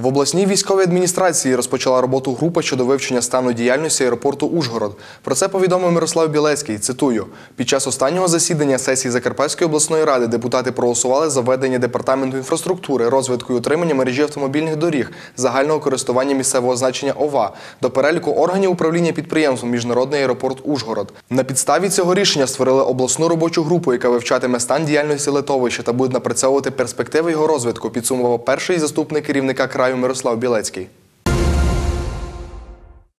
В обласній військовій адміністрації розпочала роботу група щодо вивчення стану діяльності аеропорту Ужгород. Про це повідомив Мирослав Білецький. Цитую: під час останнього засідання сесії Закарпатської обласної ради депутати проголосували за введення департаменту інфраструктури, розвитку і утримання мережі автомобільних доріг загального користування місцевого значення ОВА до переліку органів управління підприємством Міжнародний аеропорт Ужгород. На підставі цього рішення створили обласну робочу групу, яка вивчатиме стан діяльності литовища та буде напрацьовувати перспективи його розвитку. Підсумував перший заступник керівника краю Мирослав Білецький.